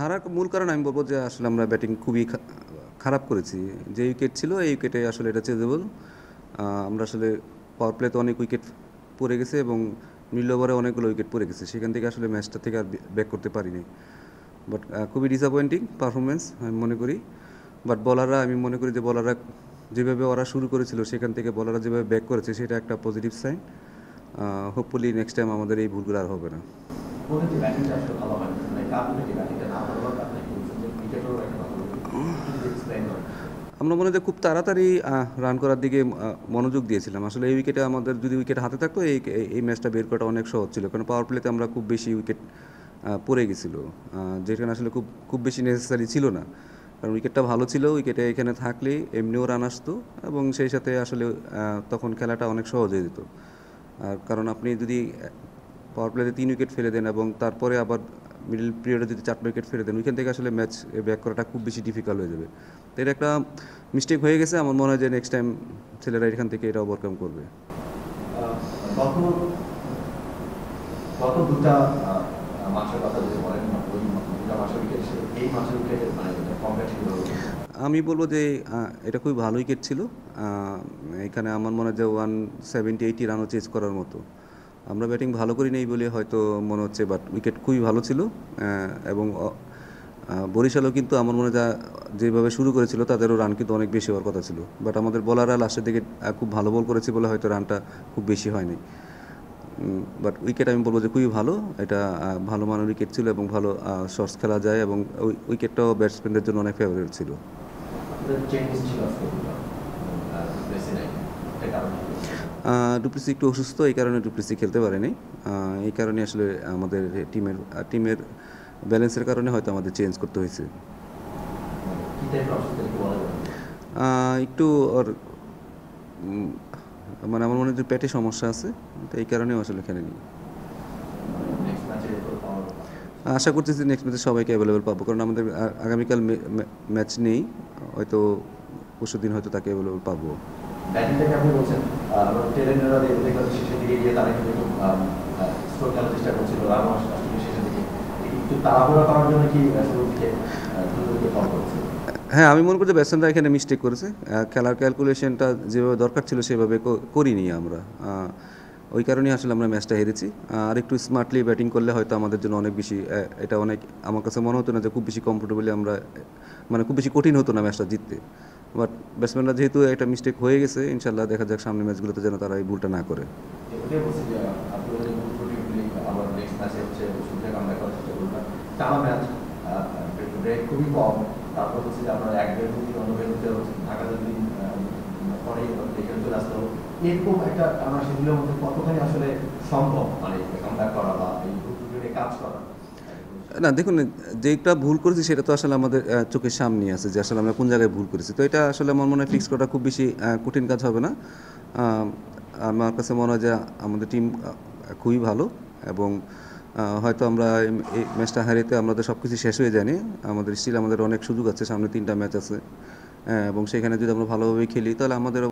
হারার মূল কারণ আমি বলব যে আসলে আমরা ব্যাটিং খুবই খারাপ করেছি। যে উইকেট ছিল এই উইকেটে আসলে এটা চেজেবল। আমরা আসলে পাওয়ার প্লেতে অনেক উইকেট পড়ে গেছে এবং মিডল ওভারে অনেকগুলো উইকেট পড়ে গেছে। সেখান থেকে আসলে ম্যাচটা থেকে আর ব্যাক করতে পারিনি। বাট খুবই ডিসঅ্যাপয়েন্টিং পারফরমেন্স আমি মনে করি। বাট বলাররা আমি মনে করি যে বলাররা যেভাবে ওরা শুরু করেছিল, সেখান থেকে বলাররা যেভাবে ব্যাক করেছে, সেটা একটা positive sign hopefully next time আমাদের এই ভুলগুলো আর হবে না। মানে কাপ যে ব্যাটিংটা না ভালো আপনি ক্রিকেটেরও একটা ভালো আমরা মনে হয় খুব তাড়াতাড়ি রান করার দিকে মনোযোগ দিয়েছিলাম। আসলে এই উইকেটে আমাদের যদি উইকেট হাতে থাকতো, এই, এই- এই ম্যাচটা বের করাটা অনেক সহজ ছিল। কারণ পাওয়ার প্লেতে আমরা খুব বেশি উইকেট পড়ে গেছিল। যেখানে আসলে খুব খুব বেশি নেসেসারি ছিল না। কারণ উইকেটটা ভালো ছিল উইকেটে এখানে থাকলে এমনিও রান আসতো এবং সেই সাথে আসলে তখন খেলাটা অনেক সহজ হয়ে যেত। আর কারণ আপনি যদি পাওয়ার প্লেতে তিন উইকেট ফেলে দেন এবং তারপরে আবার মিডল পিরিয়ডে যদি চারটা উইকেট ফেলে দেন ওইখান থেকে আসলে ম্যাচ ব্যাক করাটা খুব বেশি ডিফিকাল্ট হয়ে যাবে। তো এটা একটা মিস্টেক হয়ে গেছে আমার মনে হয় যে নেক্সট টাইম ছেলেরা এখান থেকে এটা ওভারকাম করবে। দুটা কথা যদি বলেন এই মানে কম্পারেটিভ আমি বলব যে এটা খুবই ভালো উইকেট ছিল। এখানে আমার মনে হয় যে ওয়ান সেভেন্টি এইটি রানও চেজ করার মতো। আমরা ব্যাটিং ভালো করি নেই বলে হয়তো মনে হচ্ছে বাট উইকেট খুবই ভালো ছিল। এবং বরিশালও কিন্তু আমার মনে যা, যেভাবে শুরু করেছিল তাদেরও রান কিন্তু অনেক বেশি হওয়ার কথা ছিল। বাট আমাদের বলাররা লাস্টের দিকে খুব ভালো বল করেছে বলে হয়তো রানটা খুব বেশি হয়নি। বাট উইকেট আমি বলব যে খুবই ভালো। এটা ভালো মানের উইকেট ছিল এবং ভালো শর্টস খেলা যায় এবং ওই উইকেটটাও ব্যাটসম্যানদের জন্য অনেক ফেভারিট ছিল চেঞ্জেস ছিল আজকে প্রেসিডেন্ট এটা কারণে ডুপ্লিসি একটু অসুস্থ এই কারণে ডুপ্লিসি খেলতে পারেনি। এই কারণে আসলে আমাদের টিমের টিমের ব্যালেন্সের কারণে হয়তো আমাদের চেঞ্জ করতে হয়েছে। একটু ওর মানে আমার মনে হয় পেটে সমস্যা আছে তো এই কারণেও আসলে খেলেনি। আশা করতেছি নেক্সট ম্যাচে সবাইকে অ্যাভেলেবেল পাবো কারণ আমাদের আগামীকাল ম্যাচ নেই হয়তো পরশু দিন হয়তো তাকে অ্যাভেলেবেল পাবো। ব্যাটিংটাকে আপনি বলছেন? দেখলাম শেষের দিকে গিয়ে তারা কিন্তু খেলার চেষ্টা করছিল। শেষের দিকে। একটু তাড়াহুড়া করার জন্য কি হ্যাঁ আমি মনে করি যে ব্যাটসম্যানরা এখানে মিস্টেক করেছে। খেলার ক্যালকুলেশনটা যেভাবে দরকার ছিল সেভাবে করিনি আমরা। ওই কারণেই আসলে আমরা ম্যাচটা হেরেছি। আর একটু স্মার্টলি ব্যাটিং করলে হয়তো আমাদের জন্য অনেক বেশি এটা অনেক আমার কাছে মনে হতো না যে খুব বেশি কমফোর্টেবলি আমরা মানে খুব বেশি কঠিন হতো না ম্যাচটা জিততে। বাট ব্যাটসম্যানরা যেহেতু একটা মিস্টেক হয়ে গেছে ইনশাল্লাহ দেখা যাক সামনে ম্যাচগুলোতে যেন তারা এই ভুলটা না করে। এরকম একটা আসলে সম্ভব? মানে কাজ করা। না, দেখুন যেটা ভুল করেছি সেটা তো আসলে আমাদের চোখের সামনে আছে যে আসলে আমরা কোন জায়গায় ভুল করেছি। তো এটা আসলে আমার মনে হয় ফিক্স করা খুব বেশি কঠিন কাজ হবে না। আমার কাছে মনে হয় যে আমাদের টিম খুবই ভালো এবং হয়তো আমরা এই- ম্যাচটা হারিয়েতে আমাদের সব কিছু শেষ হয়ে যায়নি। আমাদের স্টিল আমাদের অনেক সুযোগ আছে, সামনে তিনটা ম্যাচ আছে এবং সেখানে যদি আমরা ভালোভাবে খেলি, তাহলে আমাদের